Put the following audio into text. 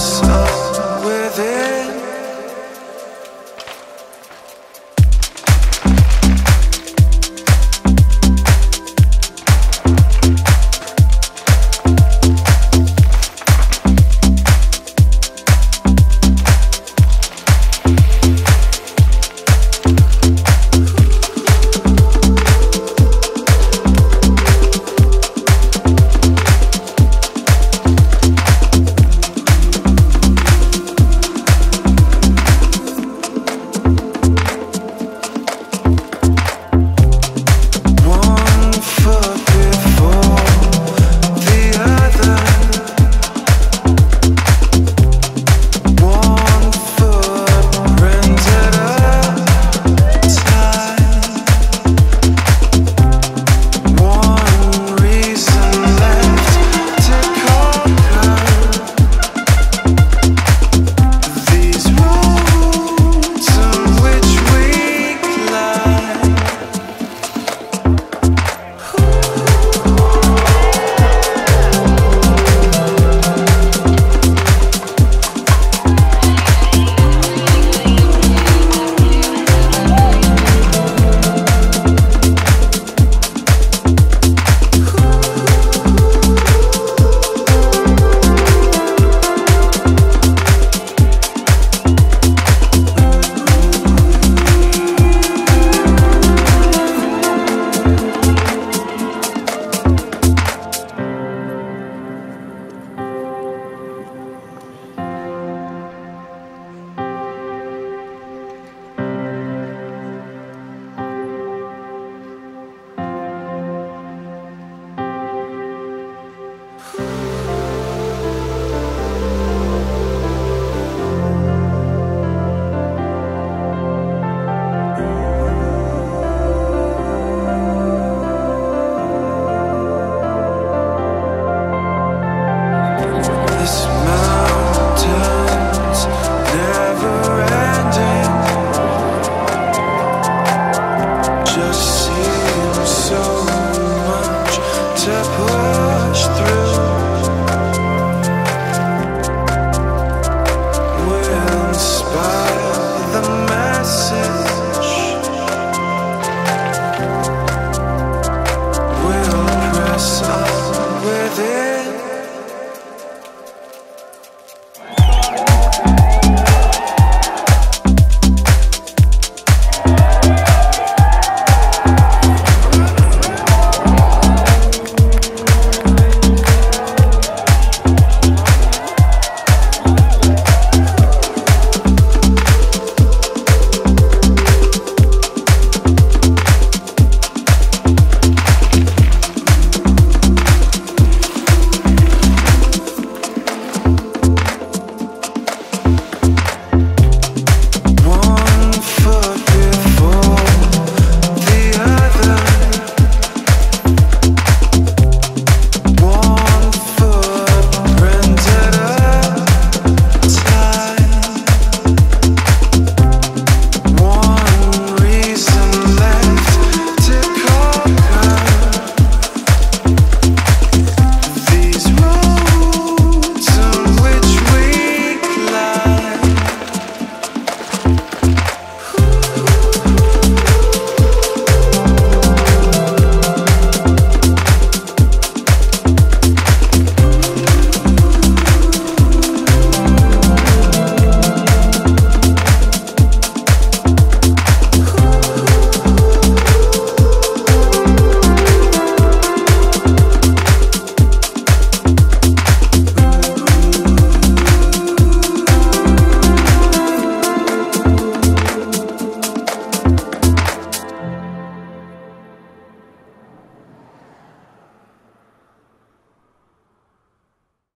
myself